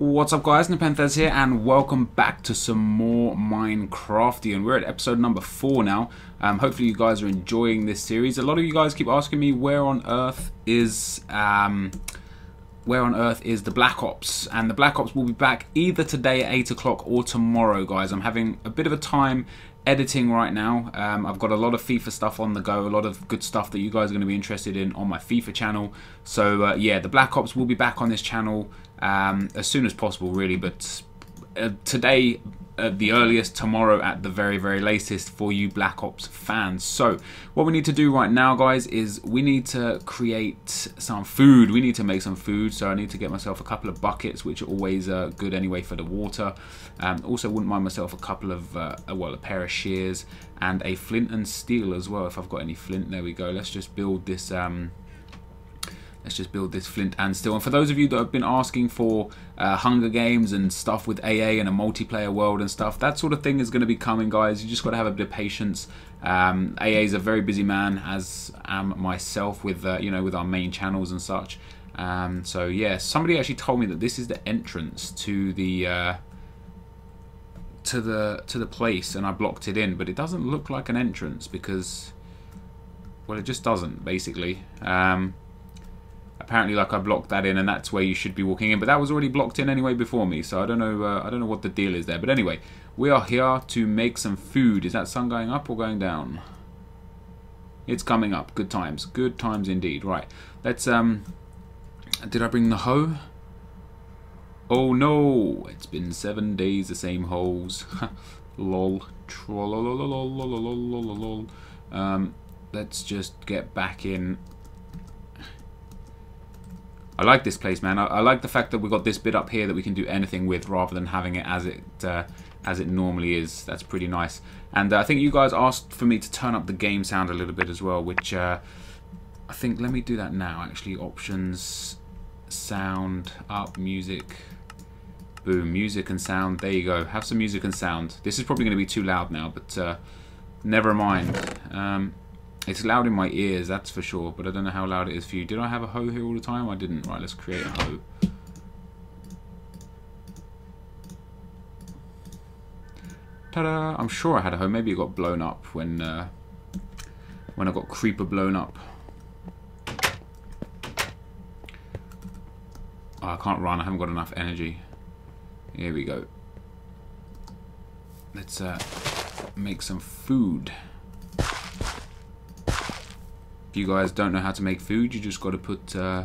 What's up guys, Nepenthez here and welcome back to some more Minecrafty and we're at episode number 4 now. Um, hopefully you guys are enjoying this series. A lot of you guys keep asking me where on earth is um, where on earth is the Black Ops and the Black Ops will be back either today at 8 o'clock or tomorrow guys. I'm having a bit of a time editing right now. Um, I've got a lot of FIFA stuff on the go, a lot of good stuff that you guys are going to be interested in on my FIFA channel. So uh, yeah, the Black Ops will be back on this channel um, as soon as possible, really. But uh, today, at the earliest, tomorrow at the very, very latest for you Black Ops fans. So, what we need to do right now, guys, is we need to create some food. We need to make some food. So, I need to get myself a couple of buckets, which are always uh, good anyway for the water. Um, also, wouldn't mind myself a couple of, uh, well, a pair of shears and a flint and steel as well. If I've got any flint, there we go. Let's just build this. Um, let's just build this flint and steel. And for those of you that have been asking for uh, Hunger Games and stuff with AA and a multiplayer world and stuff, that sort of thing is going to be coming, guys. You just got to have a bit of patience. Um, AA is a very busy man, as am myself with uh, you know with our main channels and such. Um, so yeah, somebody actually told me that this is the entrance to the uh, to the to the place, and I blocked it in, but it doesn't look like an entrance because well, it just doesn't basically. Um, apparently like I blocked that in and that's where you should be walking in but that was already blocked in anyway before me so I don't know uh, I don't know what the deal is there. But anyway we are here to make some food. Is that sun going up or going down? It's coming up. Good times. Good times indeed. Right. Let's um did I bring the hoe? Oh no. It's been seven days the same holes. Lol. Um let's just get back in I like this place, man. I, I, like the fact that we've got this bit up here that we can do anything with rather than having it as it uh, as it normally is. That's pretty nice. And uh, I think you guys asked for me to turn up the game sound a little bit as well, which uh, I think, let me do that now actually. Options, sound, up, music, boom, music and sound. There you go. Have some music and sound. This is probably going to be too loud now, but uh, never mind. Um, it's loud in my ears, that's for sure, but I don't know how loud it is for you. Did I have a hoe here all the time? I didn't. Right, let's create a hoe. Ta-da! I'm sure I had a hoe. Maybe it got blown up when uh, when I got creeper blown up. Oh, I can't run. I haven't got enough energy. Here we go. Let's uh, make some food. If you guys don't know how to make food, you just got to put uh,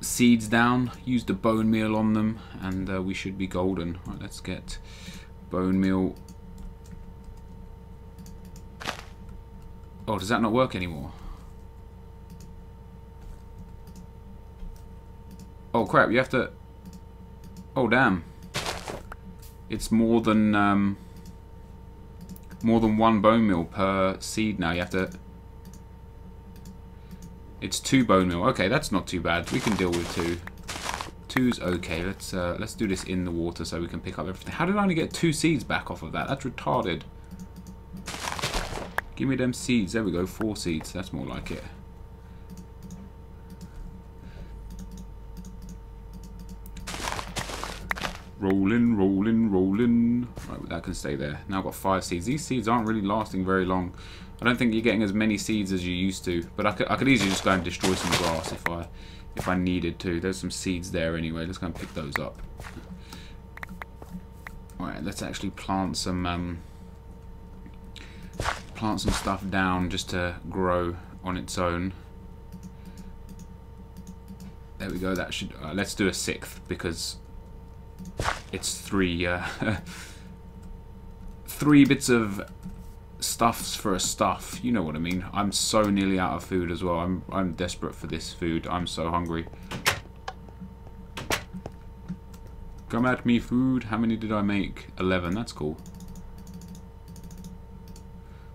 seeds down, use the bone meal on them, and uh, we should be golden. Right, let's get bone meal. Oh, does that not work anymore? Oh crap, you have to... Oh damn. It's more than... Um, more than one bone meal per seed now. You have to it's two bone meal. Okay, that's not too bad. We can deal with two. Two's okay. Let's uh, let's do this in the water so we can pick up everything. How did I only get two seeds back off of that? That's retarded. Give me them seeds. There we go. Four seeds. That's more like it. Rolling, rolling, rolling. Right, that can stay there. Now I've got five seeds. These seeds aren't really lasting very long. I don't think you're getting as many seeds as you used to, but I could, I could easily just go and destroy some grass if I if I needed to. There's some seeds there anyway. Let's go and pick those up. Alright, let's actually plant some um, plant some stuff down just to grow on its own. There we go. That should. Uh, let's do a sixth because it's three. Uh, three bits of stuffs for a stuff. You know what I mean. I'm so nearly out of food as well. I'm I'm desperate for this food. I'm so hungry. Come at me, food. How many did I make? 11. That's cool.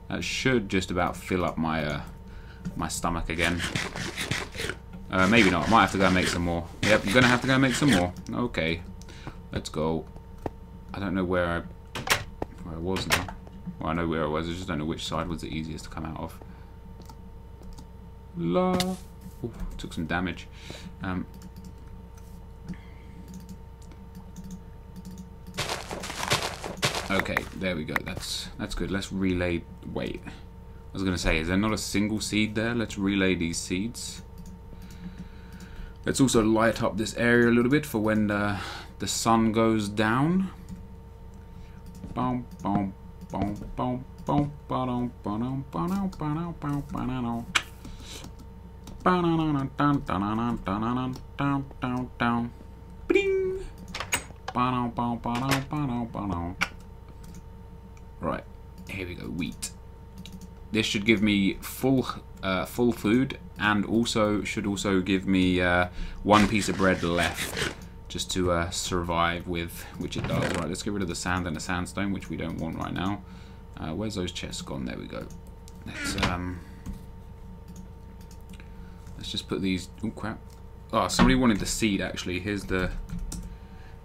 That should just about fill up my uh, my stomach again. Uh, maybe not. I might have to go make some more. Yep, I'm gonna have to go make some more. Okay, let's go. I don't know where I where I was now. Well, I know where it was, I just don't know which side was the easiest to come out of. La. Ooh, took some damage. Um, okay, there we go. That's that's good. Let's relay. Wait, I was gonna say, is there not a single seed there? Let's relay these seeds. Let's also light up this area a little bit for when the, the sun goes down. Boom, boom, Right, here we go, wheat. This should give me full uh, full food and also should also give me uh, one piece of bread left just to uh, survive with, which it does. Right, let's get rid of the sand and the sandstone, which we don't want right now. Uh, where's those chests gone? There we go. Let's um, let's just put these. Oh crap! Oh, somebody wanted the seed actually. Here's the.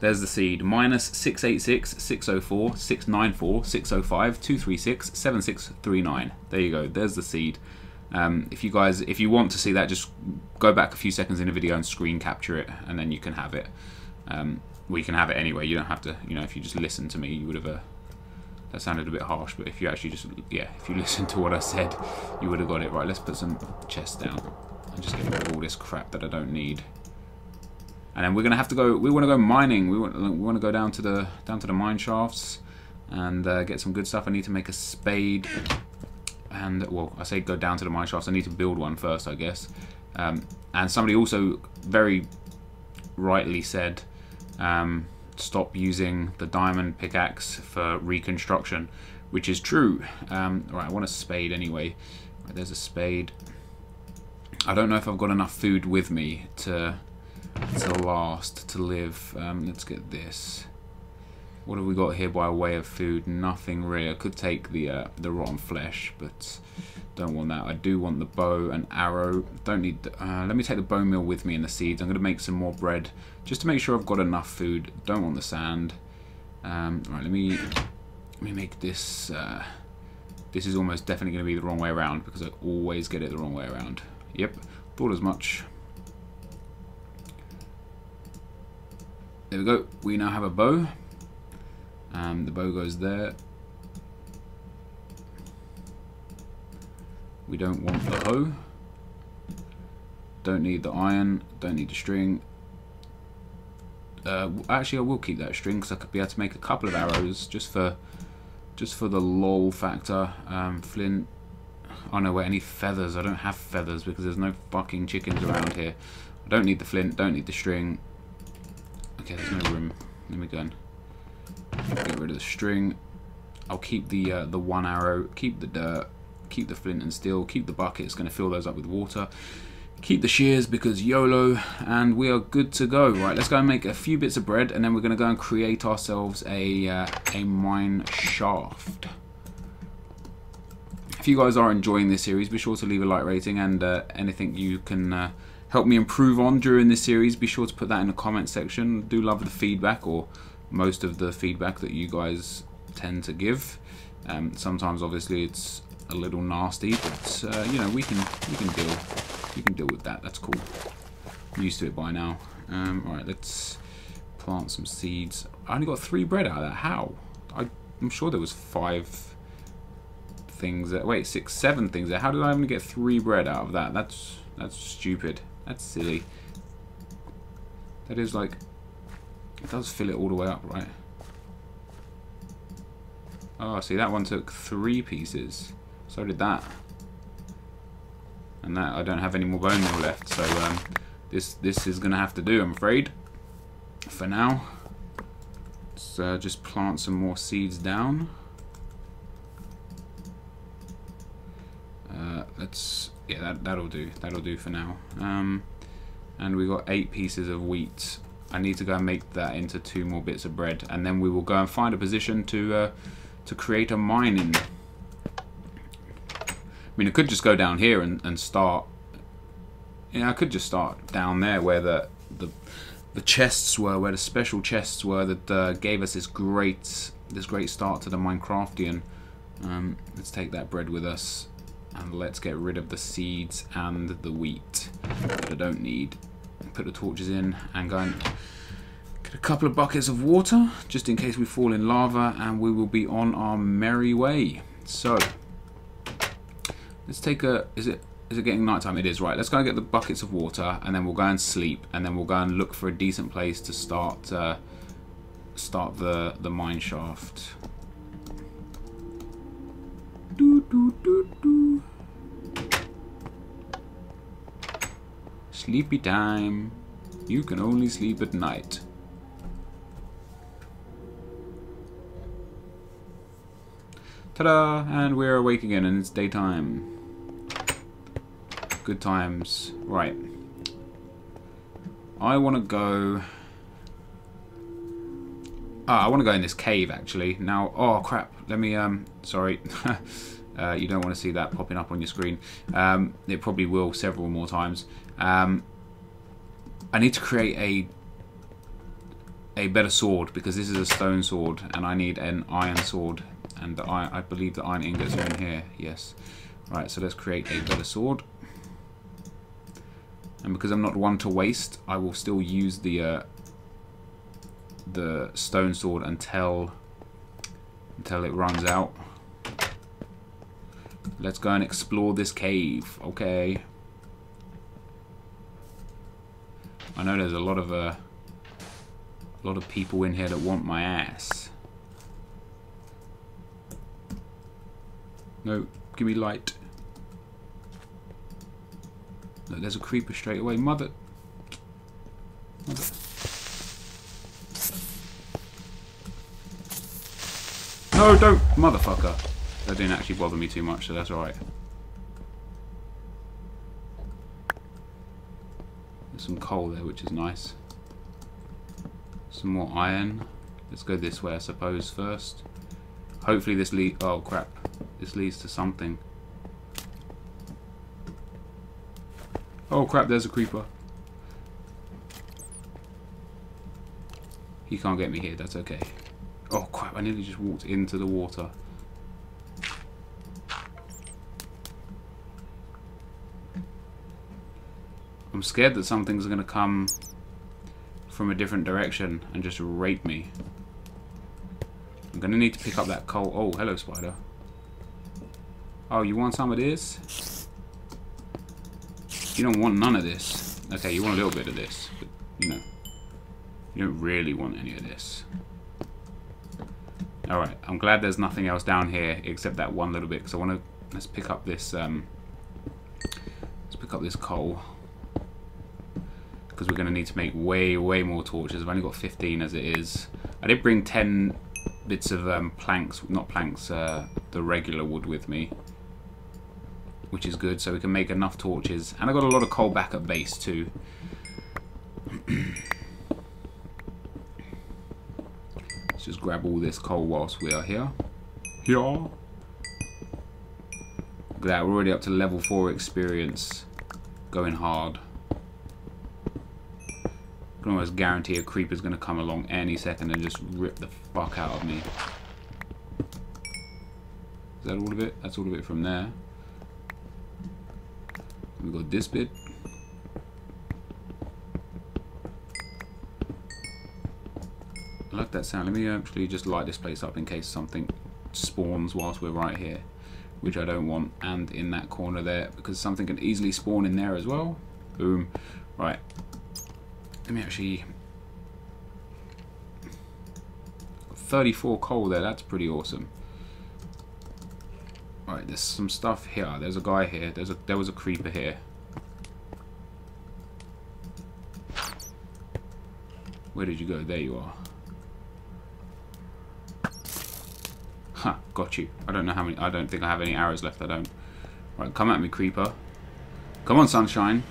There's the seed. Minus 686, 604, 694, 605, 236, 7639. There you go. There's the seed. Um, if you guys, if you want to see that, just go back a few seconds in the video and screen capture it, and then you can have it. Um, you can have it anyway. You don't have to, you know, if you just listen to me, you would have. Uh, that sounded a bit harsh, but if you actually just, yeah, if you listen to what I said, you would have got it right. Let's put some chests down and just get rid of all this crap that I don't need. And then we're gonna have to go. We want to go mining. We want. We want to go down to the down to the mine shafts and uh, get some good stuff. I need to make a spade. And well, I say go down to the mine shafts. I need to build one first, I guess. Um, and somebody also very rightly said, um, stop using the diamond pickaxe for reconstruction, which is true. Um, right, I want a spade anyway. Right, there's a spade. I don't know if I've got enough food with me to to last, to live. Um, let's get this. What have we got here by way of food? Nothing really. I could take the uh, the rotten flesh, but don't want that. I do want the bow and arrow. Don't need. Uh, let me take the bone meal with me and the seeds. I'm going to make some more bread just to make sure I've got enough food. Don't want the sand. Um, right, let me let me make this. Uh, this is almost definitely going to be the wrong way around because I always get it the wrong way around. Yep, thought as much. There we go. We now have a bow. Um, the bow goes there. We don't want the hoe. Don't need the iron. Don't need the string. Uh, actually, I will keep that string because I could be able to make a couple of arrows just for just for the lol factor. Um, flint. Oh no, wait, any feathers? I don't have feathers because there's no fucking chickens around here. I don't need the flint. Don't need the string. Okay, there's no room. Let me go and get rid of the string. I'll keep the uh, the one arrow, keep the dirt, keep the flint and steel, keep the bucket, it's going to fill those up with water. Keep the shears because YOLO, and we are good to go. Right, let's go and make a few bits of bread, and then we're going to go and create ourselves a, uh, a mine shaft. If you guys are enjoying this series, be sure to leave a like rating, and uh, anything you can uh, help me improve on during this series, be sure to put that in the comment section. do love the feedback, or most of the feedback that you guys tend to give. Um, sometimes, obviously, it's a little nasty, but uh, you know we can we can deal we can deal with that. That's cool. I'm used to it by now. Um, all right, let's plant some seeds. I only got three bread out of that. How? I, I'm sure there was five things. There. Wait, six, seven things there. How did I only get three bread out of that? That's that's stupid. That's silly. That is like it does fill it all the way up, right? Oh, see, that one took three pieces. So did that. And that, I don't have any more bone meal left, so um, this this is going to have to do, I'm afraid. For now. Let's uh, just plant some more seeds down. Uh, let's, yeah, that, that'll do. That'll do for now. Um, and we got eight pieces of wheat. I need to go and make that into two more bits of bread, and then we will go and find a position to uh, to create a mine in. I mean, I could just go down here and, and start. Yeah, I could just start down there where the the the chests were, where the special chests were that uh, gave us this great this great start to the Minecraftian. Um, let's take that bread with us, and let's get rid of the seeds and the wheat that I don't need. Put the torches in and go and get a couple of buckets of water, just in case we fall in lava, and we will be on our merry way. So, let's take a... Is it is it getting nighttime? It is, right. Let's go and get the buckets of water, and then we'll go and sleep, and then we'll go and look for a decent place to start uh, start the, the mine shaft. Sleepy time. You can only sleep at night. Ta-da! And we're awake again and it's daytime. Good times. Right. I want to go... Ah, I want to go in this cave, actually. Now, oh, crap. Let me, um, sorry. uh, you don't want to see that popping up on your screen. Um, it probably will several more times. Um, I need to create a a better sword because this is a stone sword and I need an iron sword. And the iron, I believe the iron ingots are in here. Yes. Right so let's create a better sword. And because I'm not one to waste I will still use the uh, the stone sword until until it runs out. Let's go and explore this cave. Okay I know there's a lot of uh, a lot of people in here that want my ass. No, give me light. Look, there's a creeper straight away. Mother. Mother. No, don't. Motherfucker. That didn't actually bother me too much, so that's alright. Some coal there, which is nice. Some more iron. Let's go this way, I suppose, first. Hopefully this lead... Oh, crap. This leads to something. Oh, crap, there's a creeper. He can't get me here, that's okay. Oh, crap, I nearly just walked into the water. Scared that something's going to come from a different direction and just rape me. I'm going to need to pick up that coal. Oh, hello, spider. Oh, you want some of this? You don't want none of this. Okay, you want a little bit of this, but, you know, you don't really want any of this. Alright, I'm glad there's nothing else down here except that one little bit, because I want to, let's pick up this, um, let's pick up this coal because we're going to need to make way, way more torches. I've only got 15 as it is. I did bring 10 bits of um, planks, not planks, uh, the regular wood with me, which is good, so we can make enough torches. And I got a lot of coal back at base too. Let's just grab all this coal whilst we are here. Here. Look at that, we're already up to level 4 experience. Going hard can almost guarantee a creeper's going to come along any second and just rip the fuck out of me. Is that all of it? That's all of it from there. We got this bit. I like that sound. Let me actually just light this place up in case something spawns whilst we're right here. Which I don't want. And in that corner there. Because something can easily spawn in there as well. Boom. Right. Let me actually... 34 coal there, that's pretty awesome. Right, there's some stuff here. There's a guy here. There's a there was a creeper here. Where did you go? There you are. Huh, got you. I don't know how many I don't think I have any arrows left, I don't. Right, come at me, creeper. Come on, sunshine.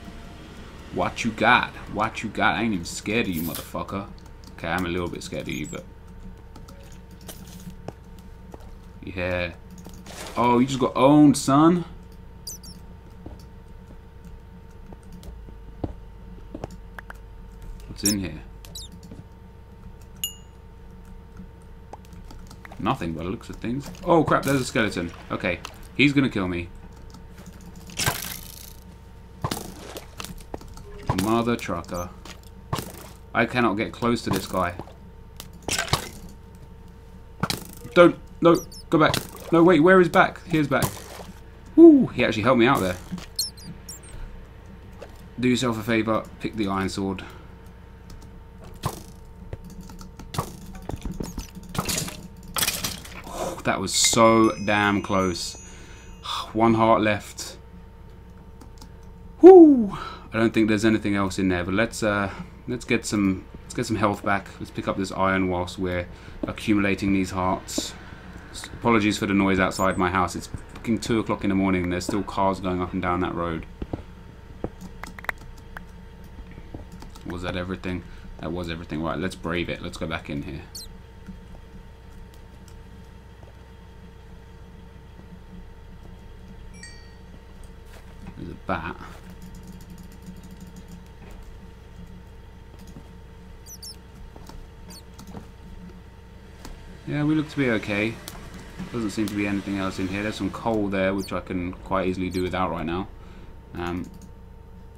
What you got? What you got? I ain't even scared of you, motherfucker. Okay, I'm a little bit scared of you, but... Yeah. Oh, you just got owned, son. What's in here? Nothing by the looks of things. Oh, crap, there's a skeleton. Okay, he's gonna kill me. Mother trucker. I cannot get close to this guy. Don't. No. Go back. No, wait. Where is back? Here's back. Woo. He actually helped me out there. Do yourself a favour. Pick the iron sword. that was so damn close. One heart left. Whoo! I don't think there's anything else in there, but let's uh, let's get some let's get some health back. Let's pick up this iron whilst we're accumulating these hearts. Apologies for the noise outside my house. It's fucking two o'clock in the morning and there's still cars going up and down that road. Was that everything? That was everything. Right, let's brave it. Let's go back in here. There's a bat. Yeah, we look to be okay. Doesn't seem to be anything else in here. There's some coal there, which I can quite easily do without right now. Um,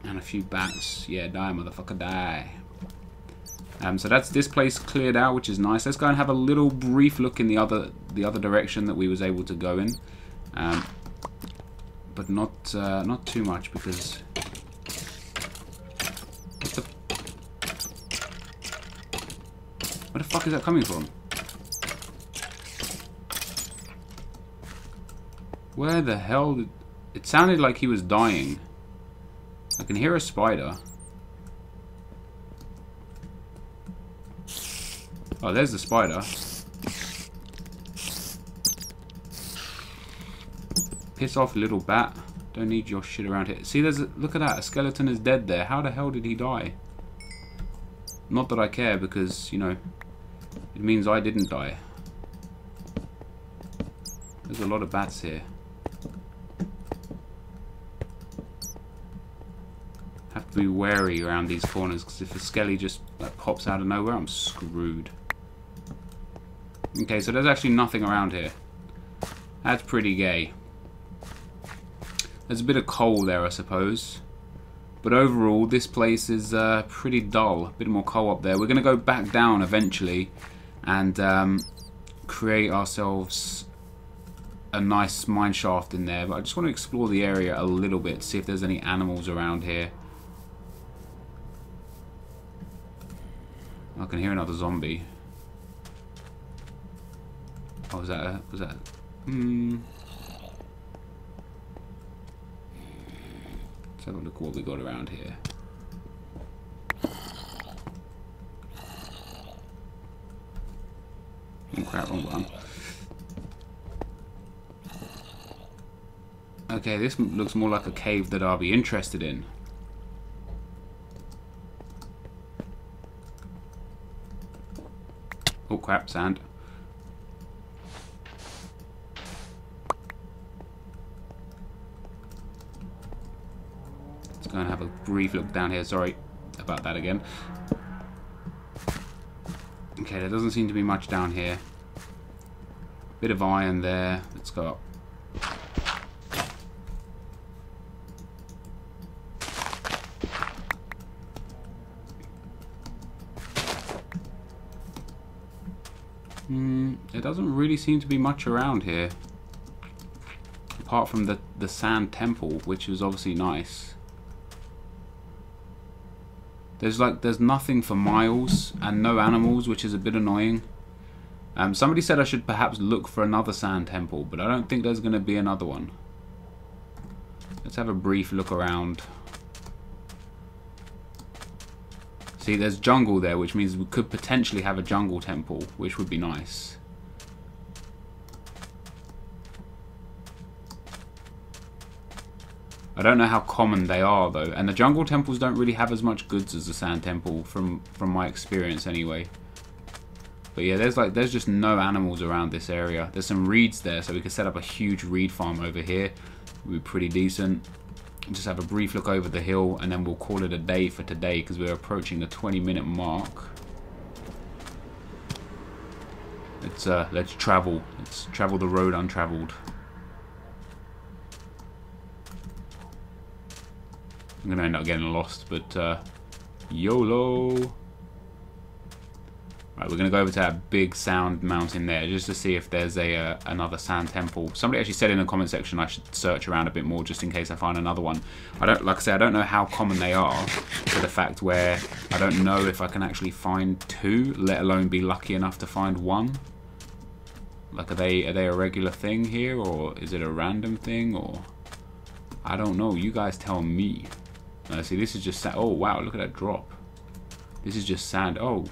and a few bats. Yeah, die, motherfucker, die. Um, so that's this place cleared out, which is nice. Let's go and have a little brief look in the other the other direction that we was able to go in, um, but not uh, not too much because. What the, where the fuck is that coming from? Where the hell did... It sounded like he was dying. I can hear a spider. Oh, there's the spider. Piss off, little bat. Don't need your shit around here. See, there's a, look at that. A skeleton is dead there. How the hell did he die? Not that I care, because, you know, it means I didn't die. There's a lot of bats here. Have to be wary around these corners, because if a skelly just like, pops out of nowhere, I'm screwed. Okay, so there's actually nothing around here. That's pretty gay. There's a bit of coal there, I suppose. But overall, this place is uh, pretty dull. A bit more coal up there. We're going to go back down eventually and um, create ourselves a nice mine shaft in there. But I just want to explore the area a little bit, see if there's any animals around here. I can hear another zombie. Oh, was that a, was that? Hmm. Let's have a look what we got around here. Oh crap, wrong one. Okay, this looks more like a cave that I'll be interested in. Crap, sand. Let's go and have a brief look down here. Sorry about that again. Okay, there doesn't seem to be much down here. Bit of iron there. Let's go up. Hmm, there doesn't really seem to be much around here. Apart from the, the sand temple, which is obviously nice. There's like, there's nothing for miles and no animals, which is a bit annoying. Um, somebody said I should perhaps look for another sand temple, but I don't think there's going to be another one. Let's have a brief look around. See, there's jungle there, which means we could potentially have a jungle temple, which would be nice. I don't know how common they are, though. And the jungle temples don't really have as much goods as the sand temple, from, from my experience anyway. But yeah, there's like there's just no animals around this area. There's some reeds there, so we could set up a huge reed farm over here. It Would be pretty decent just have a brief look over the hill and then we'll call it a day for today because we're approaching the 20 minute mark. Let's uh, let's travel. Let's travel the road untraveled. I'm gonna end up getting lost, but uh, YOLO. Right, we're going to go over to that big sand mountain there just to see if there's a uh, another sand temple. Somebody actually said in the comment section I should search around a bit more just in case I find another one. I don't, like I said, I don't know how common they are to the fact where I don't know if I can actually find two, let alone be lucky enough to find one. Like, are they are they a regular thing here, or is it a random thing, or I don't know. You guys tell me. Uh, see, this is just oh wow, look at that drop. This is just sand. Oh,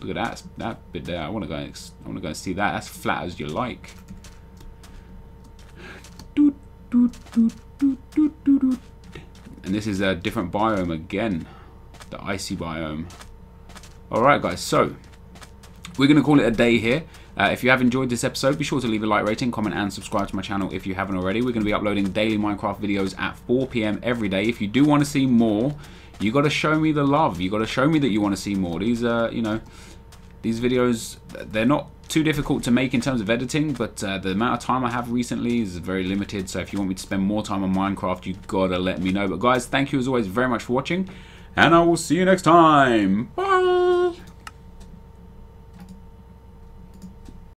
Look at that that bit there. I want to go. And, I want to go and see that. That's flat as you like. And this is a different biome again, the icy biome. All right, guys. So we're going to call it a day here. Uh, if you have enjoyed this episode, be sure to leave a like rating, comment, and subscribe to my channel if you haven't already. We're going to be uploading daily Minecraft videos at 4 p.m. every day. If you do want to see more, you got to show me the love. You got to show me that you want to see more. These are, you know, these videos, they're not too difficult to make in terms of editing, but uh, the amount of time I have recently is very limited. So if you want me to spend more time on Minecraft, you got to let me know. But guys, thank you as always very much for watching, and I will see you next time. Bye!